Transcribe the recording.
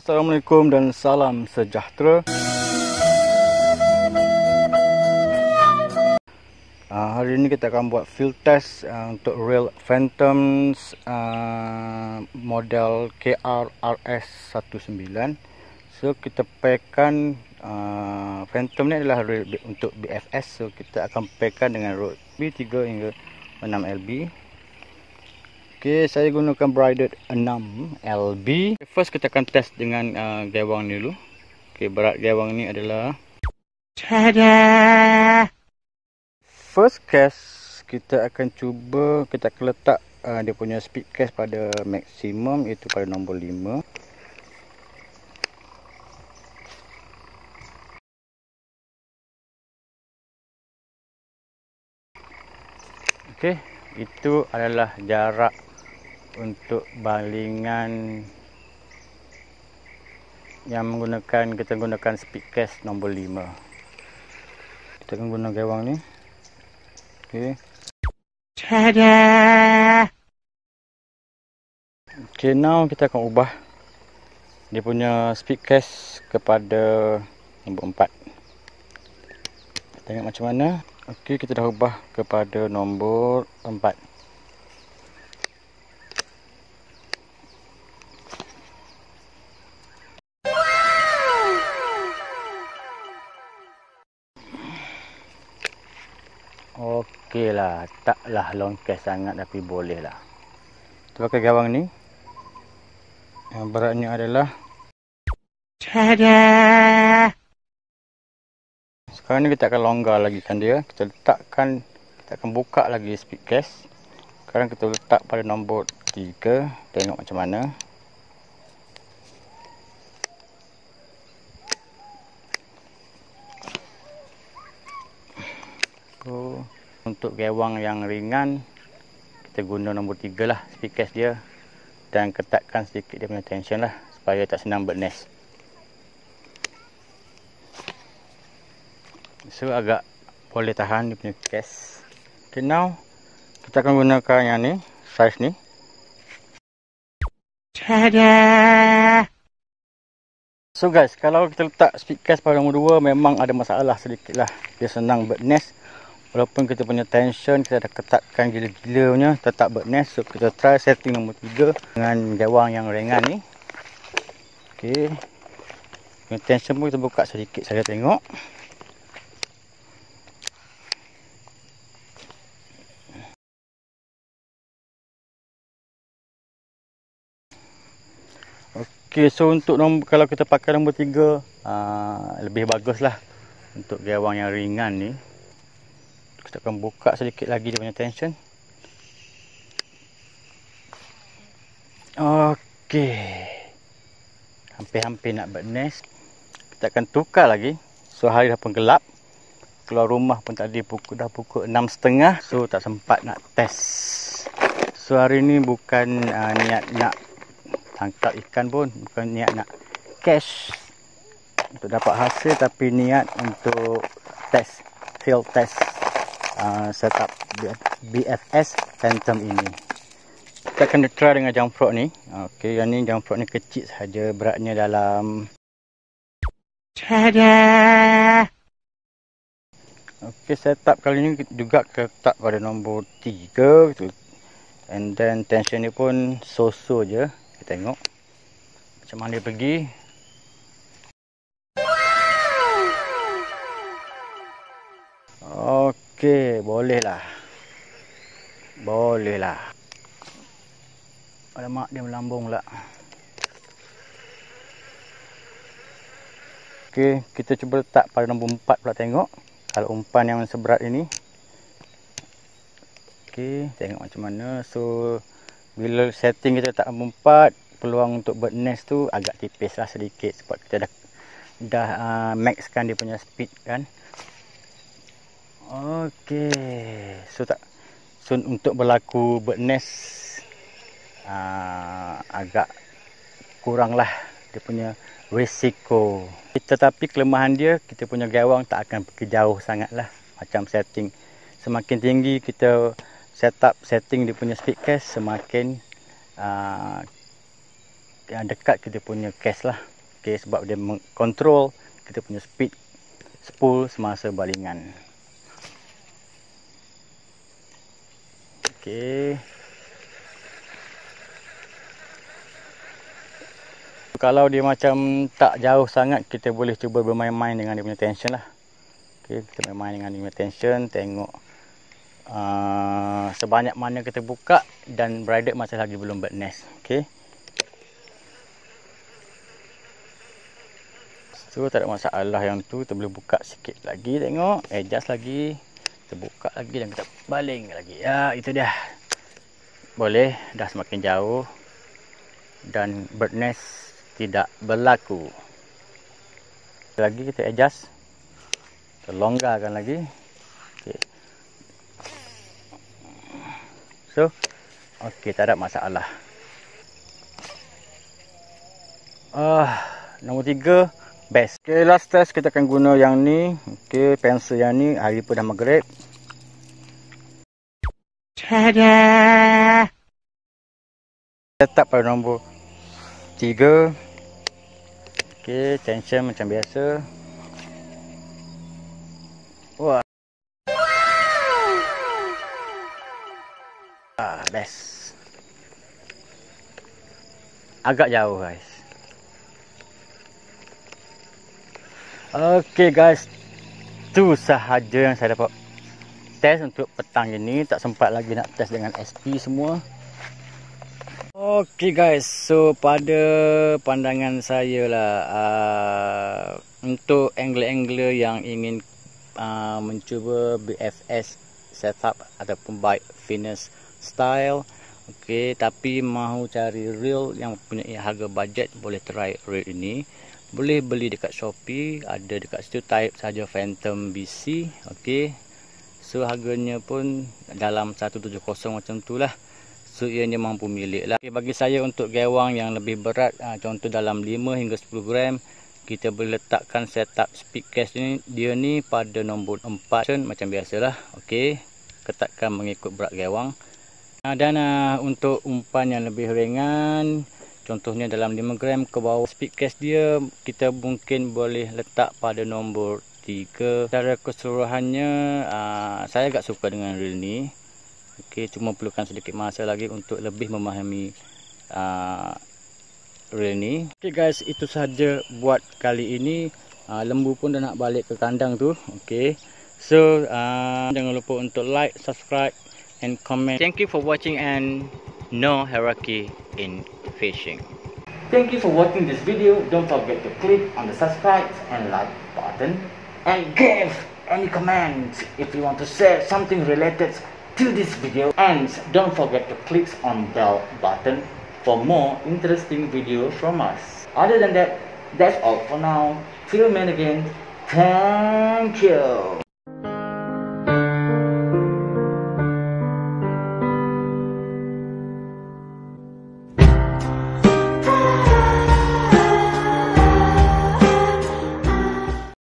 Assalamualaikum dan salam sejahtera. Uh, hari ini kita akan buat field test uh, untuk rail Phantoms uh, model KRRS19. So kita packkan uh, Phantom ni adalah untuk BFS. So kita akan packkan dengan road B3 hingga 6LB. Okey, saya gunakan braided 6 LB. First kita akan test dengan uh, gewang ni dulu. Okey, berat gewang ni adalah Tada! First case kita akan cuba kita akan letak uh, dia punya speed case pada maksimum iaitu pada nombor 5. Okey, itu adalah jarak untuk balingan yang menggunakan kita gunakan speed cast nombor 5 kita akan guna gewang ni. Okey. Tada! Okey now kita akan ubah dia punya speed cast kepada nombor 4 tengok macam mana. Okey kita dah ubah kepada nombor 4 Okey lah, taklah longkes sangat tapi boleh lah. Kita pakai gawang ni. Yang beratnya adalah Tada! Sekarang ni kita akan longgar lagi kan dia. Kita letakkan, kita akan buka lagi speed case. Sekarang kita letak pada nombor 3. Tengok macam mana. So, untuk gewang yang ringan kita guna nombor 3 lah speed dia. Dan ketatkan sedikit dia punya tension lah supaya tak senang bernest. So agak boleh tahan dia punya case ok now kita akan gunakan yang ni size ni. Tada! So guys, kalau kita letak speed case pada nombor 2 memang ada masalah sedikit lah. Dia senang bernest walaupun kita punya tension kita dah ketatkan gila-gila punya tetap bernest so kita try setting nombor 3 dengan jawang yang ringan ni. Ok tension pun kita buka sedikit saya tengok. Ok so untuk nombor, kalau kita pakai nombor 3 uh, ah, lebih bagus lah untuk gawang yang ringan ni kita akan buka sedikit lagi dia punya tension Okey. Hampir-hampir nak bernest. Kita akan tukar lagi. So hari dah pun gelap. Keluar rumah pun tadi pukul dah pukul 6.30. So tak sempat nak test. So hari ni bukan uh, niat nak tangkap ikan pun. Bukan niat nak cash. Untuk dapat hasil tapi niat untuk test. Field test uh, setup BFS Phantom ini. Kita akan try dengan jump frog ni. Okey, yang ni jump frog ni kecil saja, beratnya dalam Tada! Okey, setup kali ni juga ketat pada nombor 3 And then tension ni pun so-so je. Kita tengok macam mana dia pergi. Okey, boleh lah. Boleh lah. Alamak, dia melambung pula. Okey, kita cuba letak pada nombor 4 pula tengok. Kalau umpan yang seberat ini. Okey, tengok macam mana. So, bila setting kita letak nombor 4, peluang untuk bird nest tu agak tipis lah sedikit. Sebab kita dah, dah uh, maxkan dia punya speed kan. Okey. So tak so untuk berlaku bird nest uh, agak kuranglah dia punya risiko. Tetapi kelemahan dia kita punya gawang tak akan pergi jauh sangatlah macam setting semakin tinggi kita setup setting dia punya speed cast semakin uh, yang dekat kita punya case lah. Okay, sebab dia mengkontrol kita punya speed spool semasa balingan. Okay. Kalau dia macam tak jauh sangat, kita boleh cuba bermain-main dengan dia punya tension lah. Okay, kita bermain dengan dia punya tension, tengok uh, sebanyak mana kita buka dan braided masih lagi belum bernest. Okay. So tak ada masalah yang tu Kita boleh buka sikit lagi Tengok Adjust lagi Kita buka lagi Dan kita baling lagi. Ya itu dia. Boleh Dah semakin jauh Dan bird nest Tidak berlaku. Lagi kita adjust. Kita longgarkan lagi. Okay. So Okay tak ada masalah. Ah, uh, Nombor tiga best. Okay, last test kita akan guna yang ni. Okay, pensel yang ni. Hari pun dah maghrib. Tada! Letak pada nombor 3. Okay, tension macam biasa. Wah. Ah, best. Agak jauh guys. Okey guys. Tu sahaja yang saya dapat test untuk petang ini. Tak sempat lagi nak test dengan SP semua. Okey guys. So pada pandangan saya lah. Uh, untuk angler-angler yang ingin uh, mencuba BFS setup ataupun bike fitness style. Okey. Tapi mahu cari reel yang punya harga budget. Boleh try reel ini boleh beli dekat Shopee ada dekat situ type saja Phantom BC okey. So harganya pun dalam 170 macam tu lah. So ianya mampu milik lah. Okay, bagi saya untuk gewang yang lebih berat ha, contoh dalam 5 hingga 10 gram kita boleh letakkan setup speed case ni dia ni pada nombor 4 macam biasalah okey ketatkan mengikut berat gewang. Ha, dan uh, untuk umpan yang lebih ringan Contohnya dalam 5 gram ke bawah speed case dia kita mungkin boleh letak pada nombor 3. Secara keseluruhannya aa, ah, saya agak suka dengan reel ni. Okey, cuma perlukan sedikit masa lagi untuk lebih memahami aa, ah, reel ni. Okey guys, itu saja buat kali ini. Aa, ah, lembu pun dah nak balik ke kandang tu. Okey. So, aa, jangan lupa untuk like, subscribe and comment. Thank you for watching and no hierarchy in fishing. Thank you for watching this video. Don't forget to click on the subscribe and like button and give any comments if you want to say something related to this video and don't forget to click on bell button for more interesting videos from us. Other than that, that's all for now. Till meet again. Thank you.